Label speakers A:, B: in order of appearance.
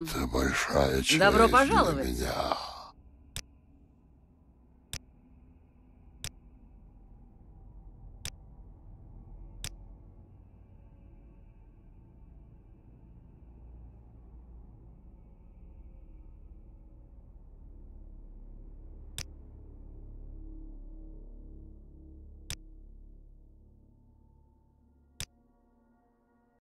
A: Ты большая честь
B: Добро пожаловать.
A: для меня.